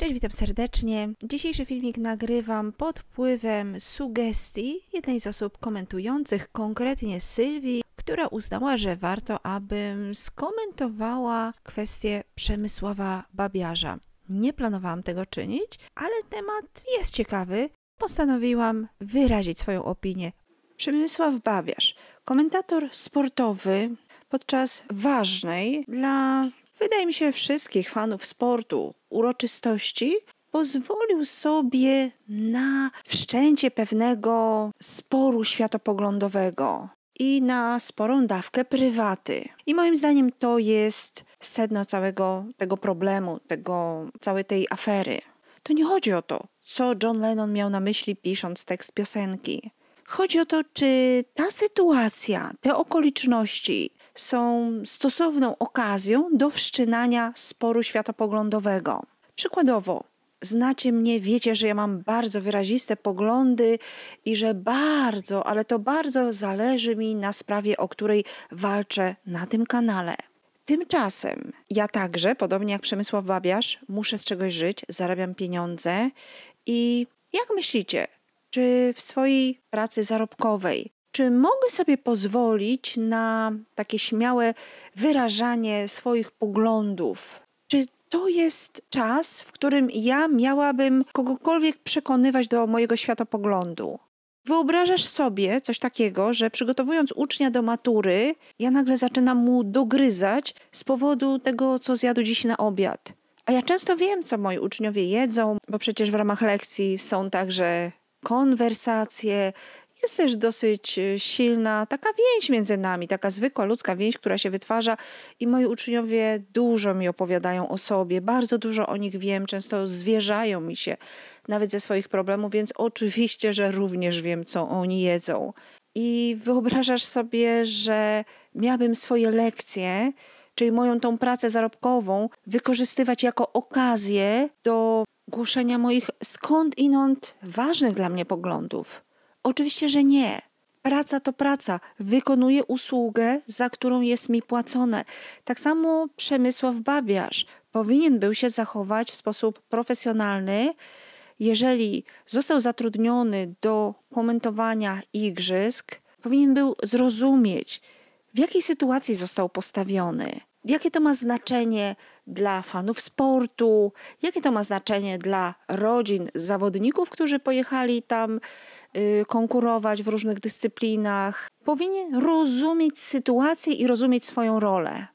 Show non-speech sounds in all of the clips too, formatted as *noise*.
Cześć, witam serdecznie. Dzisiejszy filmik nagrywam pod wpływem sugestii jednej z osób komentujących, konkretnie Sylwii, która uznała, że warto, abym skomentowała kwestię Przemysława Babiarza. Nie planowałam tego czynić, ale temat jest ciekawy. Postanowiłam wyrazić swoją opinię. Przemysław Babiarz, komentator sportowy podczas ważnej dla wydaje mi się, wszystkich fanów sportu, uroczystości, pozwolił sobie na wszczęcie pewnego sporu światopoglądowego i na sporą dawkę prywaty. I moim zdaniem to jest sedno całego tego problemu, tego, całej tej afery. To nie chodzi o to, co John Lennon miał na myśli pisząc tekst piosenki. Chodzi o to, czy ta sytuacja, te okoliczności są stosowną okazją do wszczynania sporu światopoglądowego. Przykładowo, znacie mnie, wiecie, że ja mam bardzo wyraziste poglądy i że bardzo, ale to bardzo zależy mi na sprawie, o której walczę na tym kanale. Tymczasem ja także, podobnie jak Przemysław Babiarz, muszę z czegoś żyć, zarabiam pieniądze i jak myślicie, czy w swojej pracy zarobkowej czy mogę sobie pozwolić na takie śmiałe wyrażanie swoich poglądów? Czy to jest czas, w którym ja miałabym kogokolwiek przekonywać do mojego światopoglądu? Wyobrażasz sobie coś takiego, że przygotowując ucznia do matury, ja nagle zaczynam mu dogryzać z powodu tego, co zjadł dziś na obiad. A ja często wiem, co moi uczniowie jedzą, bo przecież w ramach lekcji są także konwersacje, jest też dosyć e, silna taka więź między nami, taka zwykła ludzka więź, która się wytwarza i moi uczniowie dużo mi opowiadają o sobie, bardzo dużo o nich wiem, często zwierzają mi się nawet ze swoich problemów, więc oczywiście, że również wiem, co oni jedzą. I wyobrażasz sobie, że miałabym swoje lekcje, czyli moją tą pracę zarobkową, wykorzystywać jako okazję do głoszenia moich skąd inąd ważnych dla mnie poglądów. Oczywiście, że nie. Praca to praca. Wykonuję usługę, za którą jest mi płacone. Tak samo Przemysław Babiarz powinien był się zachować w sposób profesjonalny, jeżeli został zatrudniony do komentowania igrzysk, powinien był zrozumieć, w jakiej sytuacji został postawiony, jakie to ma znaczenie dla fanów sportu, jakie to ma znaczenie dla rodzin zawodników, którzy pojechali tam Y, konkurować w różnych dyscyplinach. Powinien rozumieć sytuację i rozumieć swoją rolę.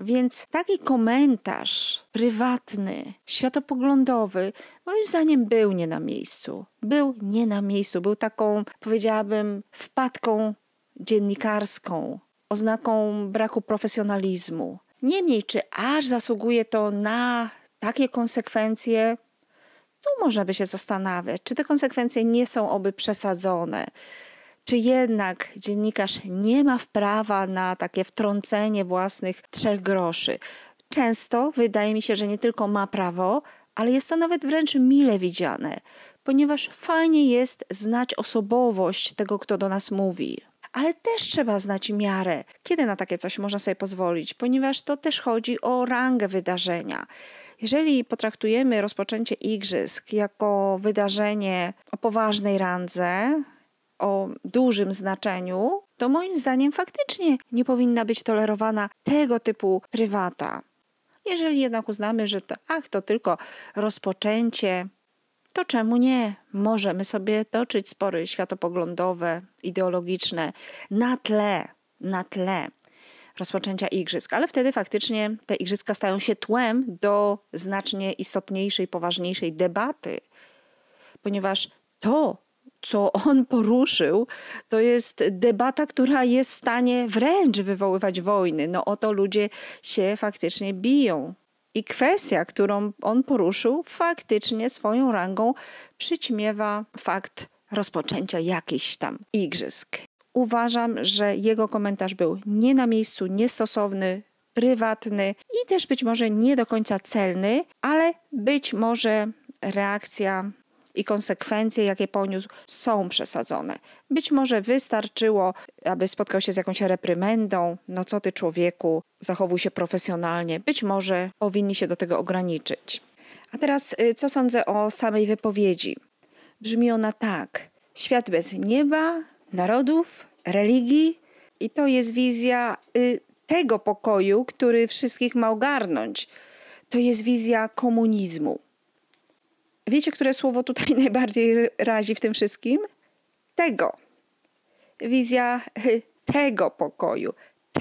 Więc taki komentarz prywatny, światopoglądowy, moim zdaniem był nie na miejscu. Był nie na miejscu, był taką, powiedziałabym, wpadką dziennikarską, oznaką braku profesjonalizmu. Niemniej, czy aż zasługuje to na takie konsekwencje, tu można by się zastanawiać, czy te konsekwencje nie są oby przesadzone. Czy jednak dziennikarz nie ma prawa na takie wtrącenie własnych trzech groszy? Często wydaje mi się, że nie tylko ma prawo, ale jest to nawet wręcz mile widziane, ponieważ fajnie jest znać osobowość tego, kto do nas mówi. Ale też trzeba znać miarę, kiedy na takie coś można sobie pozwolić, ponieważ to też chodzi o rangę wydarzenia. Jeżeli potraktujemy rozpoczęcie igrzysk jako wydarzenie o poważnej randze, o dużym znaczeniu, to moim zdaniem faktycznie nie powinna być tolerowana tego typu prywata. Jeżeli jednak uznamy, że to, ach, to tylko rozpoczęcie, to czemu nie? Możemy sobie toczyć spory światopoglądowe, ideologiczne na tle, na tle rozpoczęcia igrzysk, ale wtedy faktycznie te igrzyska stają się tłem do znacznie istotniejszej, poważniejszej debaty, ponieważ to, co on poruszył, to jest debata, która jest w stanie wręcz wywoływać wojny. No oto ludzie się faktycznie biją. I kwestia, którą on poruszył, faktycznie swoją rangą przyćmiewa fakt rozpoczęcia jakichś tam igrzysk. Uważam, że jego komentarz był nie na miejscu, niestosowny, prywatny i też być może nie do końca celny, ale być może reakcja i konsekwencje, jakie poniósł, są przesadzone. Być może wystarczyło, aby spotkał się z jakąś reprymendą. No co ty, człowieku, zachowuj się profesjonalnie. Być może powinni się do tego ograniczyć. A teraz, y, co sądzę o samej wypowiedzi? Brzmi ona tak: świat bez nieba, narodów, religii, i to jest wizja y, tego pokoju, który wszystkich ma ogarnąć. To jest wizja komunizmu. Wiecie, które słowo tutaj *laughs* najbardziej razi w tym wszystkim? Tego. Wizja *laughs* tego pokoju,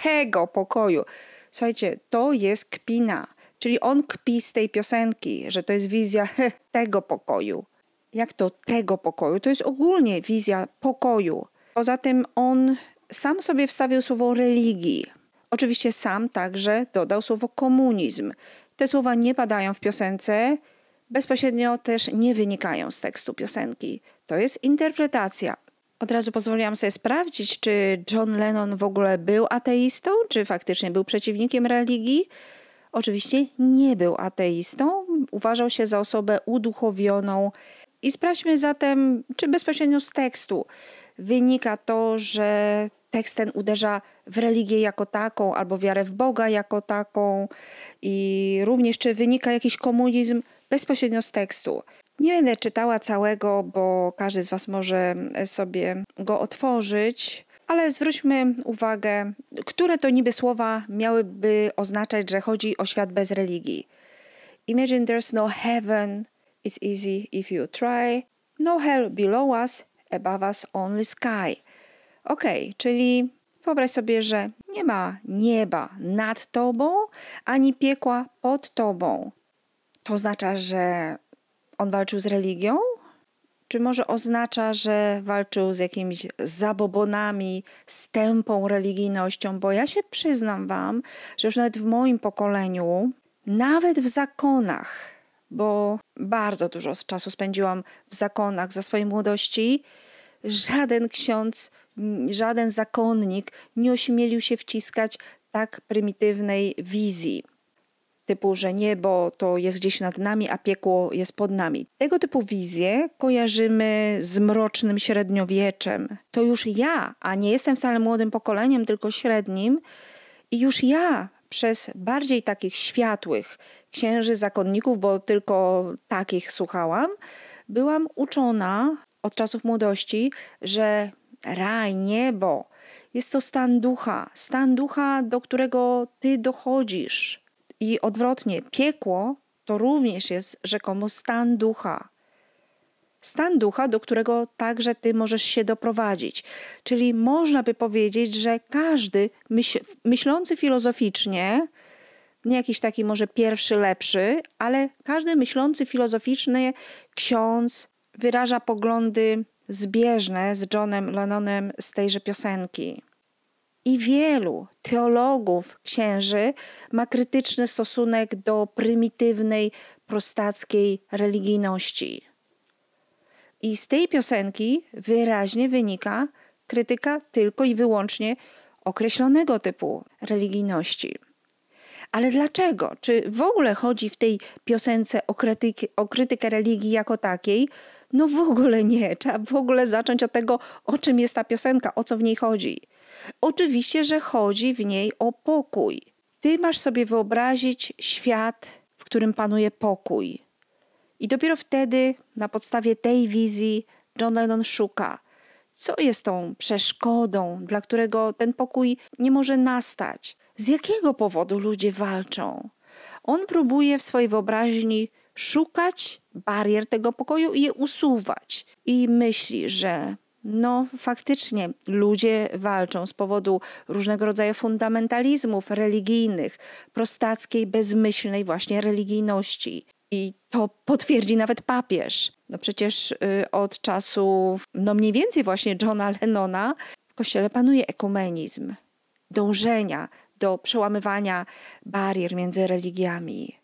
tego pokoju. Słuchajcie, to jest kpina. Czyli on kpi z tej piosenki, że to jest wizja *laughs* tego pokoju. Jak to tego pokoju? To jest ogólnie wizja pokoju. Poza tym on sam sobie wstawił słowo religii. Oczywiście sam także dodał słowo komunizm. Te słowa nie padają w piosence, bezpośrednio też nie wynikają z tekstu piosenki. To jest interpretacja. Od razu pozwoliłam sobie sprawdzić, czy John Lennon w ogóle był ateistą, czy faktycznie był przeciwnikiem religii. Oczywiście nie był ateistą, uważał się za osobę uduchowioną. I sprawdźmy zatem, czy bezpośrednio z tekstu wynika to, że tekst ten uderza w religię jako taką, albo wiarę w Boga jako taką, i również czy wynika jakiś komunizm bezpośrednio z tekstu. Nie będę czytała całego, bo każdy z Was może sobie go otworzyć, ale zwróćmy uwagę, które to niby słowa miałyby oznaczać, że chodzi o świat bez religii. Imagine there's no heaven, it's easy if you try. No hell below us, above us only sky. Ok, czyli wyobraź sobie, że nie ma nieba nad tobą, ani piekła pod tobą. To oznacza, że on walczył z religią? Czy może oznacza, że walczył z jakimiś zabobonami, z tępą religijnością? Bo ja się przyznam Wam, że już nawet w moim pokoleniu, nawet w zakonach, bo bardzo dużo czasu spędziłam w zakonach za swojej młodości, żaden ksiądz, żaden zakonnik nie ośmielił się wciskać tak prymitywnej wizji. Typu, że niebo to jest gdzieś nad nami, a piekło jest pod nami. Tego typu wizje kojarzymy z mrocznym średniowieczem. To już ja, a nie jestem wcale młodym pokoleniem, tylko średnim, i już ja przez bardziej takich światłych księży zakonników, bo tylko takich słuchałam, byłam uczona od czasów młodości, że raj, niebo jest to stan ducha, stan ducha, do którego ty dochodzisz. I odwrotnie, piekło to również jest rzekomo stan ducha. Stan ducha, do którego także ty możesz się doprowadzić. Czyli można by powiedzieć, że każdy myśl, myślący filozoficznie, nie jakiś taki może pierwszy, lepszy, ale każdy myślący filozoficznie ksiądz, wyraża poglądy zbieżne z Johnem Lennonem z tejże piosenki. I wielu teologów, księży ma krytyczny stosunek do prymitywnej, prostackiej religijności. I z tej piosenki wyraźnie wynika krytyka tylko i wyłącznie określonego typu religijności. Ale dlaczego? Czy w ogóle chodzi w tej piosence o, o krytykę religii jako takiej, no w ogóle nie. Trzeba w ogóle zacząć od tego, o czym jest ta piosenka, o co w niej chodzi. Oczywiście, że chodzi w niej o pokój. Ty masz sobie wyobrazić świat, w którym panuje pokój. I dopiero wtedy, na podstawie tej wizji, John Lennon szuka, co jest tą przeszkodą, dla którego ten pokój nie może nastać. Z jakiego powodu ludzie walczą? On próbuje w swojej wyobraźni szukać barier tego pokoju i je usuwać. I myśli, że no faktycznie ludzie walczą z powodu różnego rodzaju fundamentalizmów religijnych, prostackiej, bezmyślnej właśnie religijności. I to potwierdzi nawet papież. No przecież y, od czasu, no mniej więcej właśnie Johna Lennona, w kościele panuje ekumenizm, dążenia do przełamywania barier między religiami.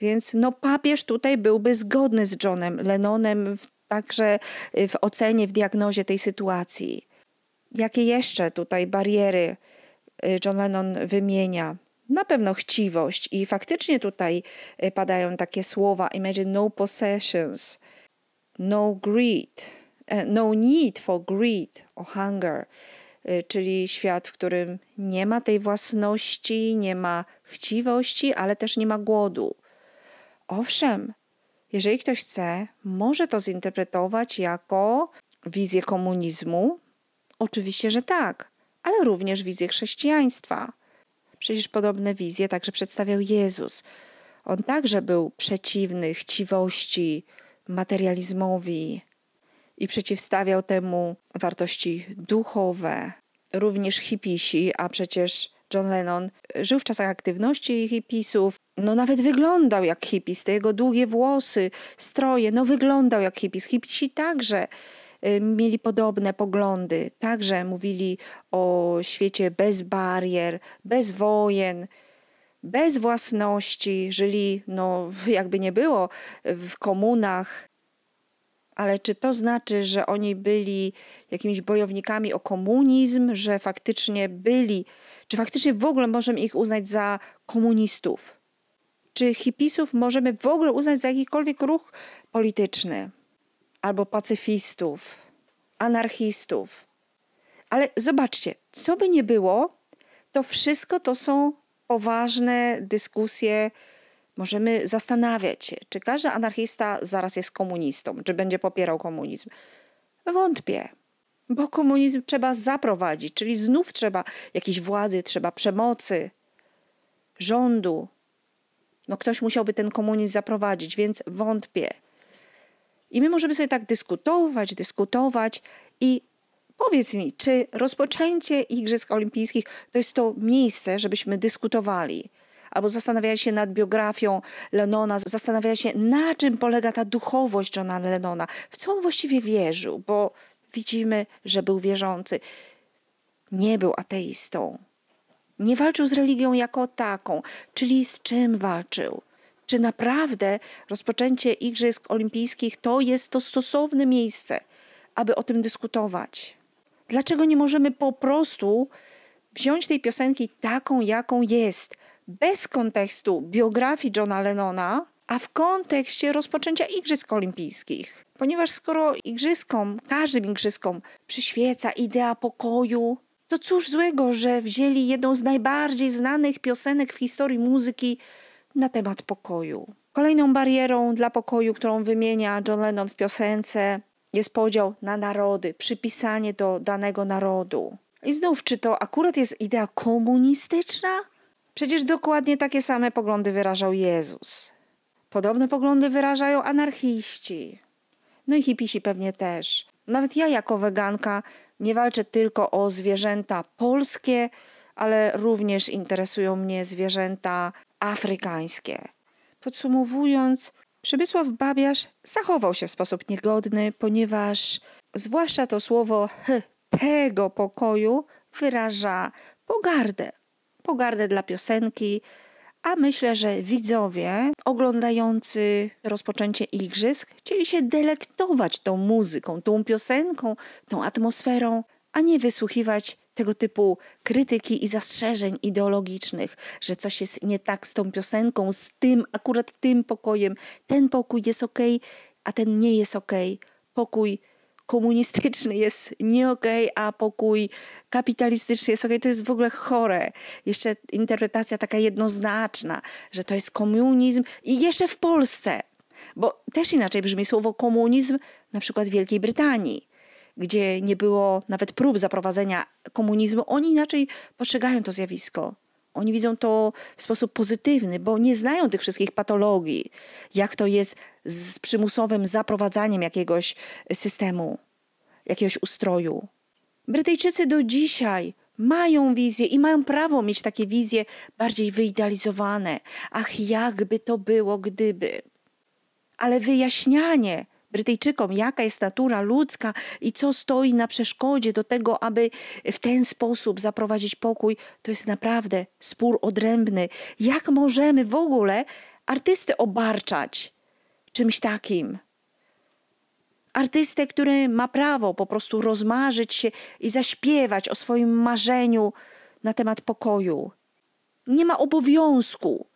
Więc no, papież tutaj byłby zgodny z Johnem Lennonem w, także y, w ocenie, w diagnozie tej sytuacji. Jakie jeszcze tutaj bariery y, John Lennon wymienia? Na pewno chciwość i faktycznie tutaj y, padają takie słowa imagine no possessions, no greed, e, no need for greed or hunger, czyli świat, w którym nie ma tej własności, nie ma chciwości, ale też nie ma głodu. Owszem, Jeżeli ktoś chce, może to zinterpretować jako wizję komunizmu. Oczywiście, że tak, ale również wizję chrześcijaństwa. Przecież podobne wizje także przedstawiał Jezus. On także był przeciwny chciwości, materializmowi i przeciwstawiał temu wartości duchowe. Również hipisi, a przecież John Lennon żył w czasach aktywności hipisów, no nawet wyglądał jak hipis, te jego długie włosy, stroje, no wyglądał jak hipis. Hipisi także y, mieli podobne poglądy, także mówili o świecie bez barier, bez wojen, bez własności, żyli, no jakby nie było, w komunach. Ale czy to znaczy, że oni byli jakimiś bojownikami o komunizm, że faktycznie byli, czy faktycznie w ogóle możemy ich uznać za komunistów? Czy hipisów możemy w ogóle uznać za jakikolwiek ruch polityczny? Albo pacyfistów, anarchistów? Ale zobaczcie, co by nie było, to wszystko to są poważne dyskusje. Możemy zastanawiać się, czy każdy anarchista zaraz jest komunistą, czy będzie popierał komunizm. Wątpię, bo komunizm trzeba zaprowadzić, czyli znów trzeba jakiejś władzy, trzeba przemocy, rządu. No ktoś musiałby ten komunizm zaprowadzić, więc wątpię. I my możemy sobie tak dyskutować, dyskutować i Powiedz mi, czy rozpoczęcie Igrzysk Olimpijskich to jest to miejsce, żebyśmy dyskutowali? Albo zastanawiali się nad biografią Lennona, zastanawiali się, na czym polega ta duchowość Johna Lennona, w co on właściwie wierzył, bo widzimy, że był wierzący. Nie był ateistą. Nie walczył z religią jako taką, czyli z czym walczył? Czy naprawdę rozpoczęcie Igrzysk Olimpijskich to jest to stosowne miejsce, aby o tym dyskutować? Dlaczego nie możemy po prostu wziąć tej piosenki taką, jaką jest, bez kontekstu biografii Johna Lennona, a w kontekście rozpoczęcia Igrzysk Olimpijskich? Ponieważ skoro igrzyskom, każdym igrzyskom przyświeca idea pokoju, to cóż złego, że wzięli jedną z najbardziej znanych piosenek w historii muzyki na temat pokoju. Kolejną barierą dla pokoju, którą wymienia John Lennon w piosence, jest podział na narody, przypisanie do danego narodu. I znów, czy to akurat jest idea komunistyczna? Przecież dokładnie takie same poglądy wyrażał Jezus. Podobne poglądy wyrażają anarchiści. No i hipisi pewnie też. Nawet ja jako weganka nie walczę tylko o zwierzęta polskie, ale również interesują mnie zwierzęta afrykańskie. Podsumowując, Przemysław Babiarz zachował się w sposób niegodny, ponieważ zwłaszcza to słowo tego pokoju wyraża pogardę. Pogardę dla piosenki, a myślę, że widzowie oglądający rozpoczęcie igrzysk chcieli się delektować tą muzyką, tą piosenką, tą atmosferą, a nie wysłuchiwać tego typu krytyki i zastrzeżeń ideologicznych, że coś jest nie tak z tą piosenką, z tym, akurat tym pokojem. Ten pokój jest ok, a ten nie jest ok. Pokój komunistyczny jest nie ok, a pokój kapitalistyczny jest ok. To jest w ogóle chore. Jeszcze interpretacja taka jednoznaczna, że to jest komunizm i jeszcze w Polsce. Bo też inaczej brzmi słowo komunizm na przykład w Wielkiej Brytanii gdzie nie było nawet prób zaprowadzenia komunizmu, oni inaczej postrzegają to zjawisko. Oni widzą to w sposób pozytywny, bo nie znają tych wszystkich patologii, jak to jest z przymusowym zaprowadzaniem jakiegoś systemu, jakiegoś ustroju. Brytyjczycy do dzisiaj mają wizję i mają prawo mieć takie wizje bardziej wyidealizowane. Ach, jakby to było, gdyby. Ale wyjaśnianie Brytyjczykom, jaka jest natura ludzka i co stoi na przeszkodzie do tego, aby w ten sposób zaprowadzić pokój, to jest naprawdę spór odrębny. Jak możemy w ogóle artystę obarczać czymś takim? Artystę, który ma prawo po prostu rozmarzyć się i zaśpiewać o swoim marzeniu na temat pokoju. Nie ma obowiązku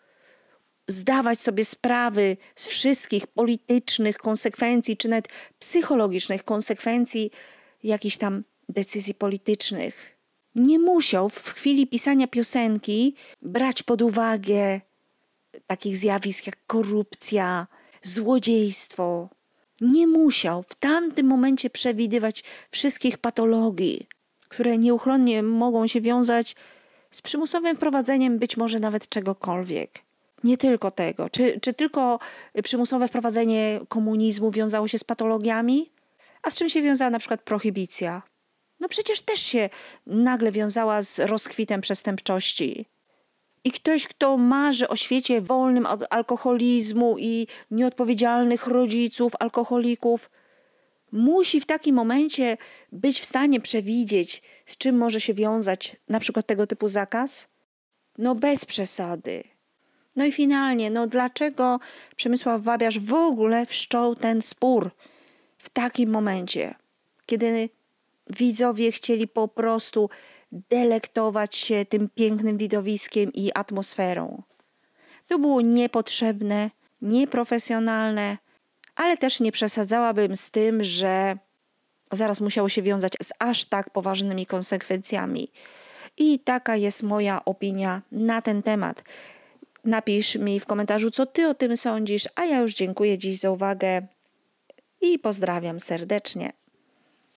zdawać sobie sprawy z wszystkich politycznych konsekwencji, czy nawet psychologicznych konsekwencji jakichś tam decyzji politycznych. Nie musiał w chwili pisania piosenki brać pod uwagę takich zjawisk jak korupcja, złodziejstwo. Nie musiał w tamtym momencie przewidywać wszystkich patologii, które nieuchronnie mogą się wiązać z przymusowym wprowadzeniem być może nawet czegokolwiek. Nie tylko tego. Czy, czy tylko przymusowe wprowadzenie komunizmu wiązało się z patologiami? A z czym się wiązała na przykład prohibicja? No przecież też się nagle wiązała z rozkwitem przestępczości. I ktoś, kto marzy o świecie wolnym od alkoholizmu i nieodpowiedzialnych rodziców, alkoholików, musi w takim momencie być w stanie przewidzieć, z czym może się wiązać na przykład tego typu zakaz? No bez przesady. No i finalnie, no dlaczego Przemysław Wabiarz w ogóle wszczął ten spór w takim momencie, kiedy widzowie chcieli po prostu delektować się tym pięknym widowiskiem i atmosferą. To było niepotrzebne, nieprofesjonalne, ale też nie przesadzałabym z tym, że zaraz musiało się wiązać z aż tak poważnymi konsekwencjami. I taka jest moja opinia na ten temat. Napisz mi w komentarzu, co ty o tym sądzisz, a ja już dziękuję dziś za uwagę i pozdrawiam serdecznie.